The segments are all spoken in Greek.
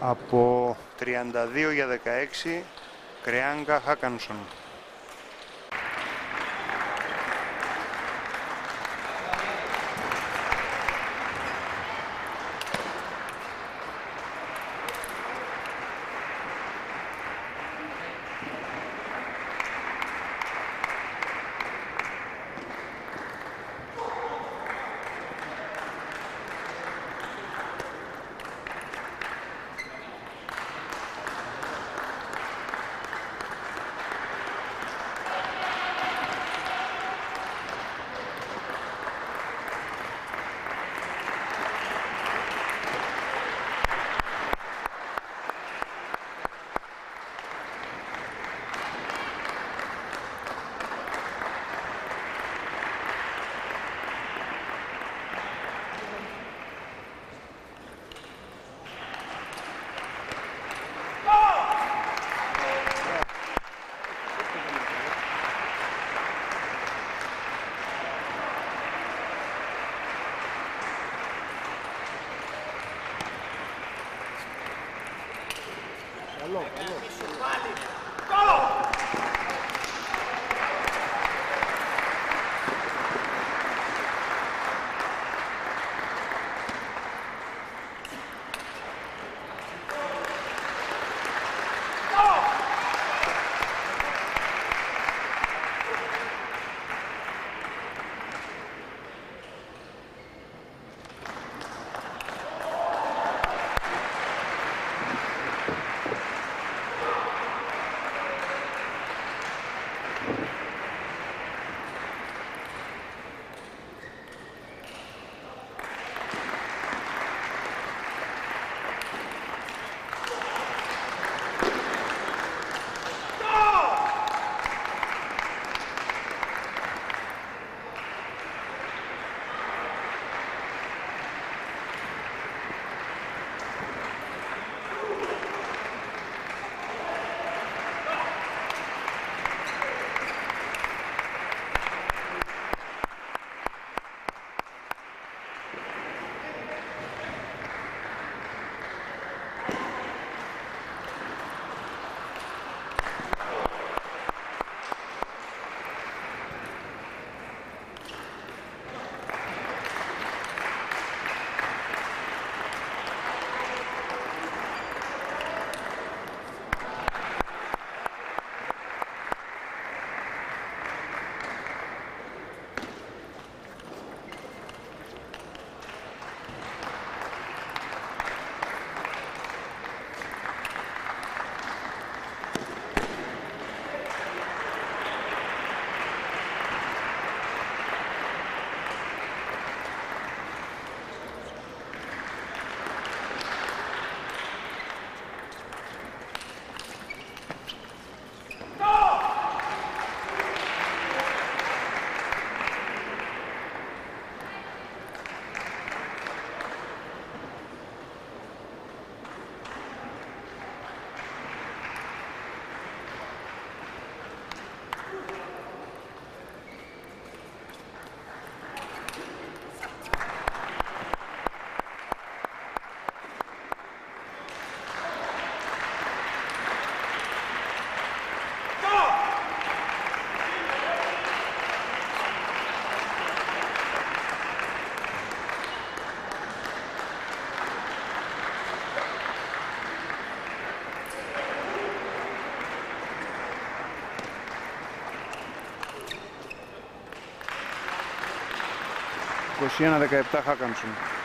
από 32 για 16 Κρεάγκα Χάκανσον. 我还21-17 հական շուն։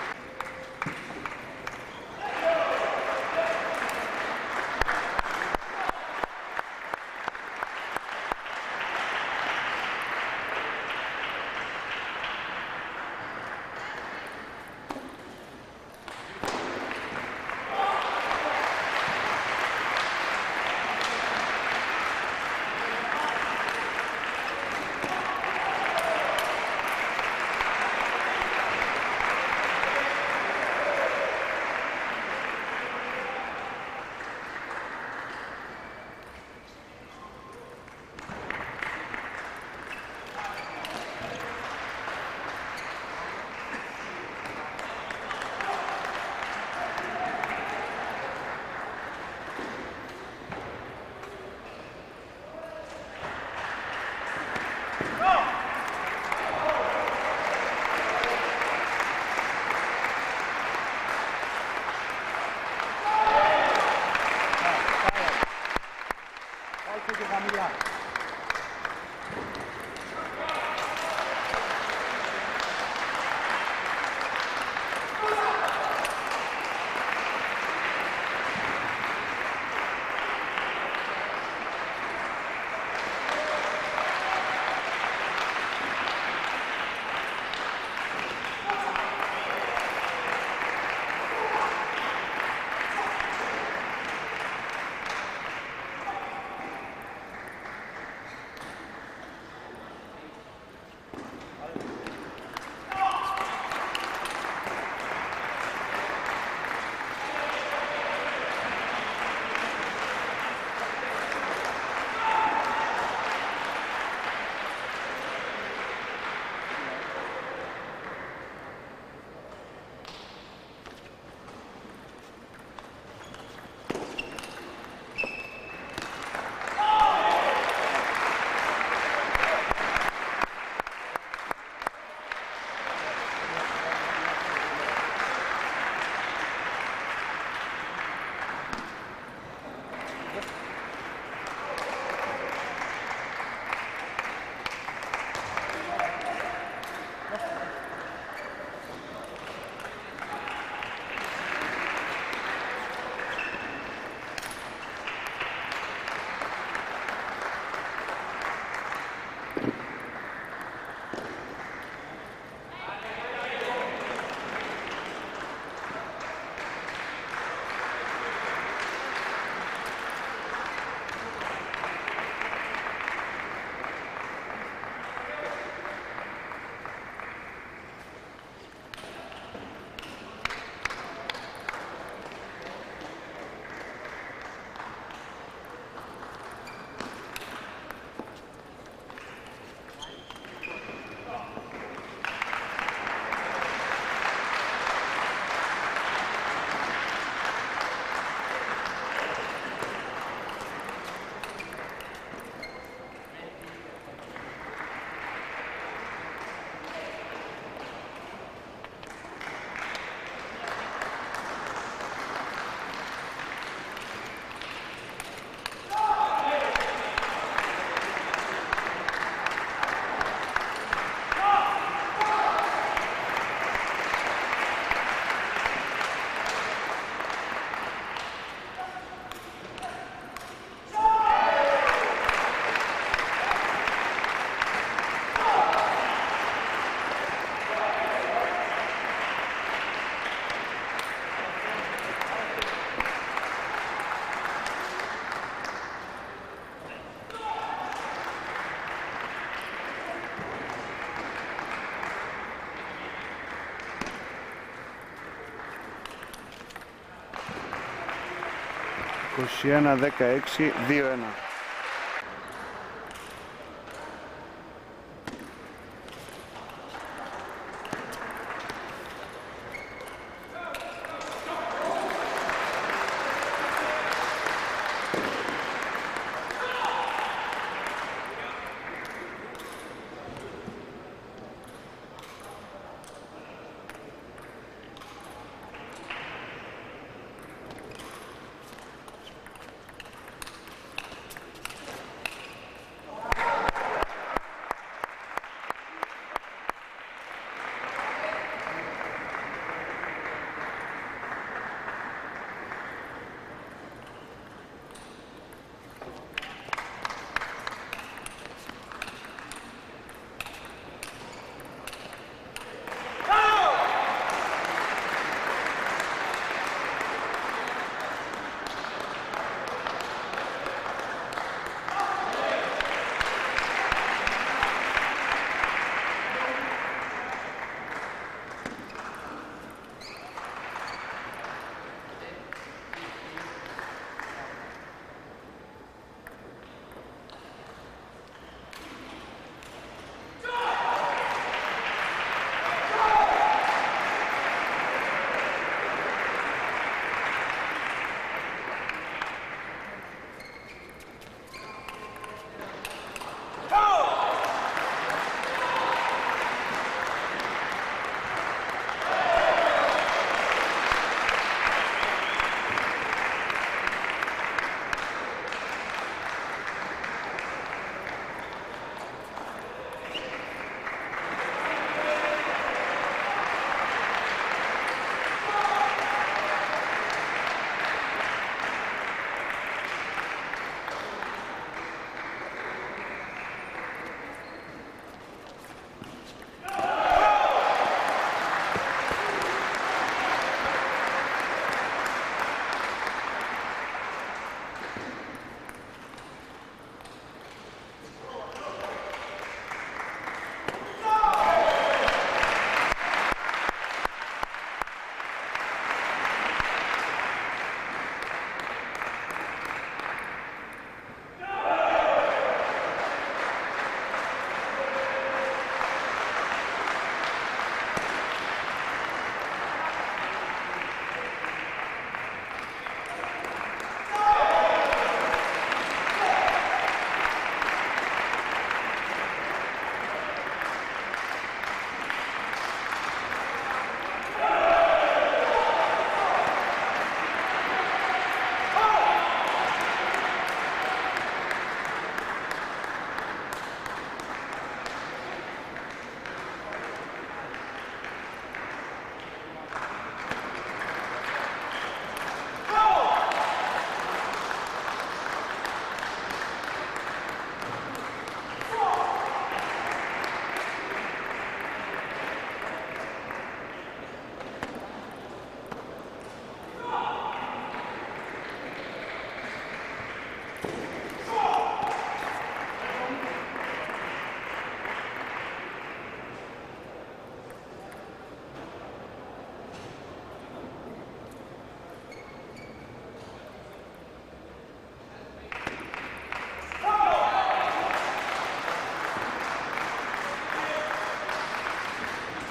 21-16, 2-1.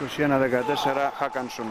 Luciana de Catesara Hackanson.